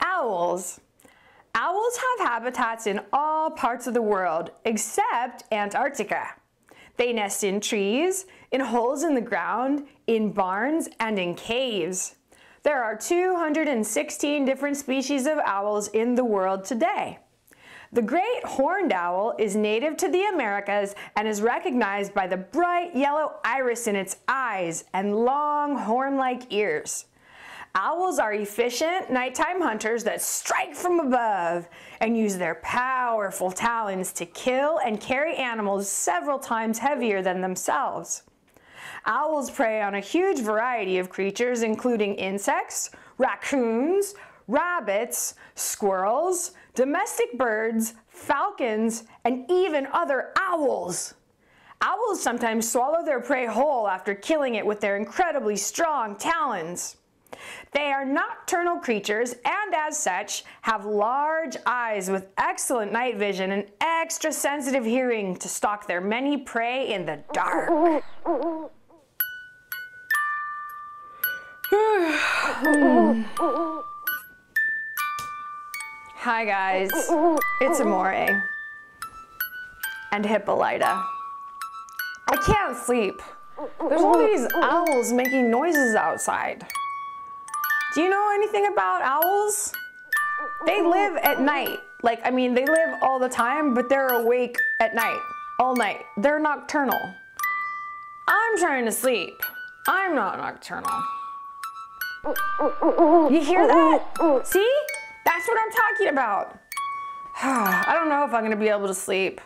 Owls. Owls have habitats in all parts of the world except Antarctica. They nest in trees, in holes in the ground, in barns, and in caves. There are 216 different species of owls in the world today. The great horned owl is native to the Americas and is recognized by the bright yellow iris in its eyes and long horn-like ears. Owls are efficient nighttime hunters that strike from above and use their powerful talons to kill and carry animals several times heavier than themselves. Owls prey on a huge variety of creatures including insects, raccoons, rabbits, squirrels, domestic birds, falcons, and even other owls. Owls sometimes swallow their prey whole after killing it with their incredibly strong talons. They are nocturnal creatures and as such have large eyes with excellent night vision and extra sensitive hearing to stalk their many prey in the dark. Hi guys, it's Amore and Hippolyta. I can't sleep. There's all these owls making noises outside. Do you know anything about owls? They live at night. Like, I mean, they live all the time, but they're awake at night, all night. They're nocturnal. I'm trying to sleep. I'm not nocturnal. You hear that? See? That's what I'm talking about. I don't know if I'm gonna be able to sleep.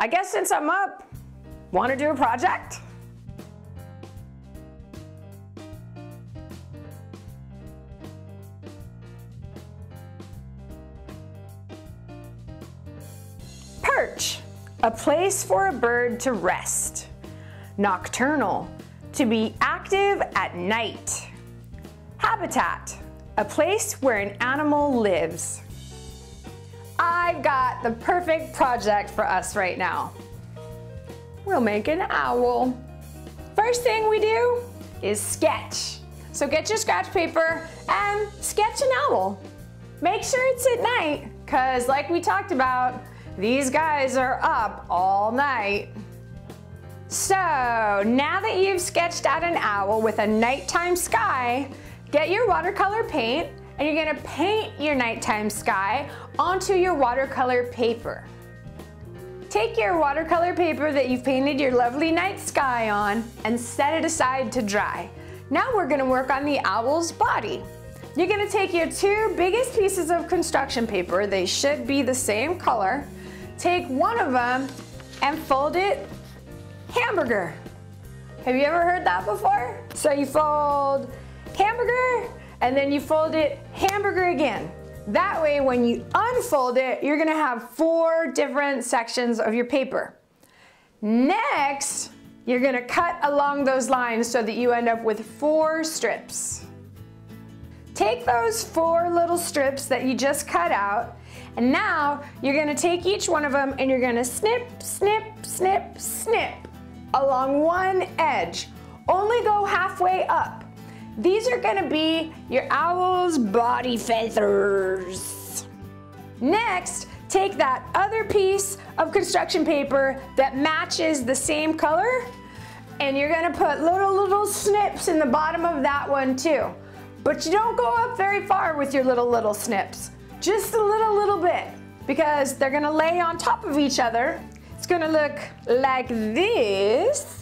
I guess since I'm up, wanna do a project? Perch, a place for a bird to rest. Nocturnal, to be active at night. Habitat, a place where an animal lives. I've got the perfect project for us right now. We'll make an owl. First thing we do is sketch. So get your scratch paper and sketch an owl. Make sure it's at night, cause like we talked about, these guys are up all night. So now that you've sketched out an owl with a nighttime sky, get your watercolor paint and you're gonna paint your nighttime sky onto your watercolor paper. Take your watercolor paper that you've painted your lovely night sky on and set it aside to dry. Now we're gonna work on the owl's body. You're gonna take your two biggest pieces of construction paper, they should be the same color, take one of them and fold it hamburger. Have you ever heard that before? So you fold hamburger and then you fold it hamburger again. That way when you unfold it, you're gonna have four different sections of your paper. Next, you're gonna cut along those lines so that you end up with four strips. Take those four little strips that you just cut out and now you're gonna take each one of them and you're gonna snip, snip, snip, snip along one edge. Only go halfway up. These are gonna be your owl's body feathers. Next, take that other piece of construction paper that matches the same color and you're gonna put little, little snips in the bottom of that one too. But you don't go up very far with your little, little snips. Just a little, little bit because they're gonna lay on top of each other. It's gonna look like this.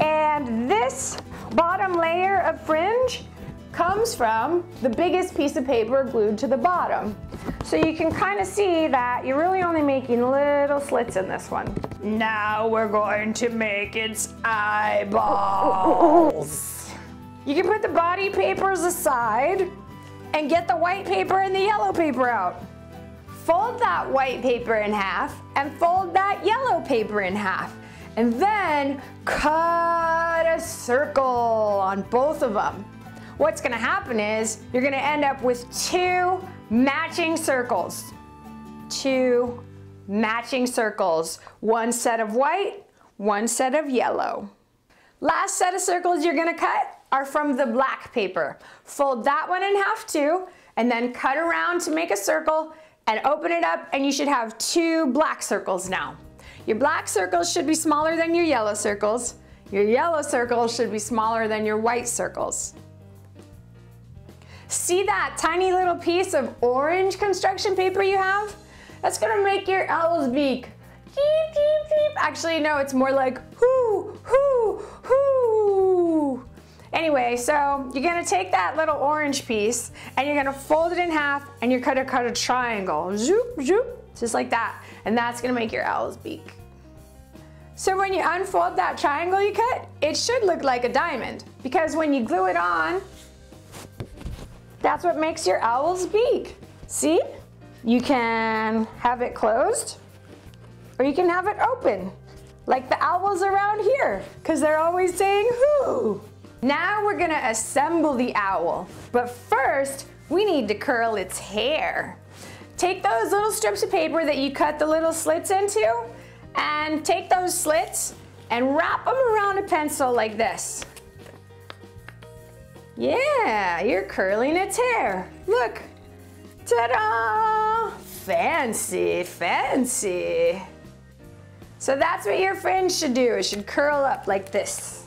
And this bottom layer of fringe comes from the biggest piece of paper glued to the bottom. So you can kind of see that you're really only making little slits in this one. Now we're going to make its eyeballs. You can put the body papers aside and get the white paper and the yellow paper out. Fold that white paper in half and fold that yellow paper in half. And then cut a circle on both of them. What's gonna happen is you're gonna end up with two matching circles. Two matching circles. One set of white, one set of yellow. Last set of circles you're gonna cut are from the black paper. Fold that one in half too, and then cut around to make a circle and open it up and you should have two black circles now. Your black circles should be smaller than your yellow circles. Your yellow circles should be smaller than your white circles. See that tiny little piece of orange construction paper you have? That's gonna make your owl's beak. Keep, keep, keep. Actually, no, it's more like whoo, whoo, whoo. Anyway, so you're gonna take that little orange piece and you're gonna fold it in half and you're gonna cut a triangle. Zoop, zoop, just like that. And that's gonna make your owl's beak. So when you unfold that triangle you cut, it should look like a diamond because when you glue it on, that's what makes your owl's beak. See? You can have it closed or you can have it open like the owls around here because they're always saying who. Now we're gonna assemble the owl, but first we need to curl its hair. Take those little strips of paper that you cut the little slits into and take those slits and wrap them around a pencil like this. Yeah, you're curling its hair. Look, ta-da! Fancy, fancy. So that's what your fringe should do. It should curl up like this.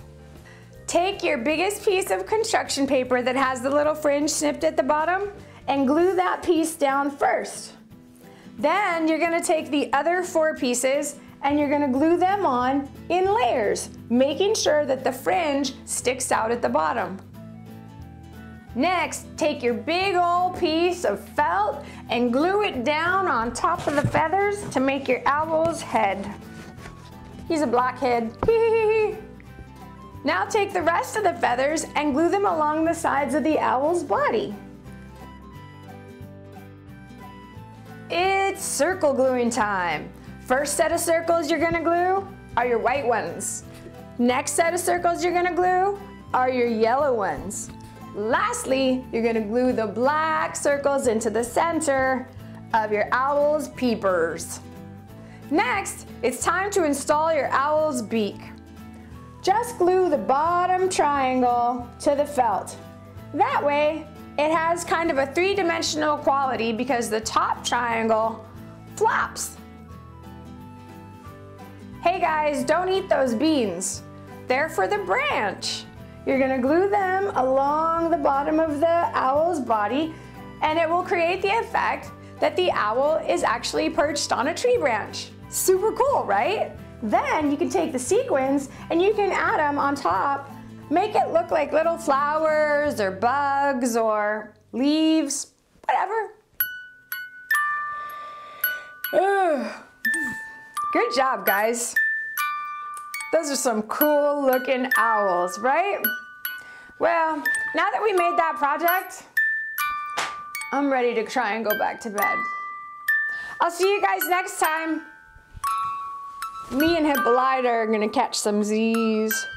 Take your biggest piece of construction paper that has the little fringe snipped at the bottom and glue that piece down first. Then you're gonna take the other four pieces and you're gonna glue them on in layers, making sure that the fringe sticks out at the bottom. Next, take your big old piece of felt and glue it down on top of the feathers to make your owl's head. He's a blackhead. Now take the rest of the feathers and glue them along the sides of the owl's body. It's circle gluing time. First set of circles you're gonna glue are your white ones. Next set of circles you're gonna glue are your yellow ones. Lastly, you're gonna glue the black circles into the center of your owl's peepers. Next, it's time to install your owl's beak. Just glue the bottom triangle to the felt. That way, it has kind of a three-dimensional quality because the top triangle flops. Hey guys, don't eat those beans. They're for the branch. You're gonna glue them along the bottom of the owl's body and it will create the effect that the owl is actually perched on a tree branch. Super cool, right? Then you can take the sequins and you can add them on top, make it look like little flowers or bugs or leaves, whatever. Good job, guys. Those are some cool looking owls, right? Well, now that we made that project, I'm ready to try and go back to bed. I'll see you guys next time. Me and Hippolyta are gonna catch some Z's.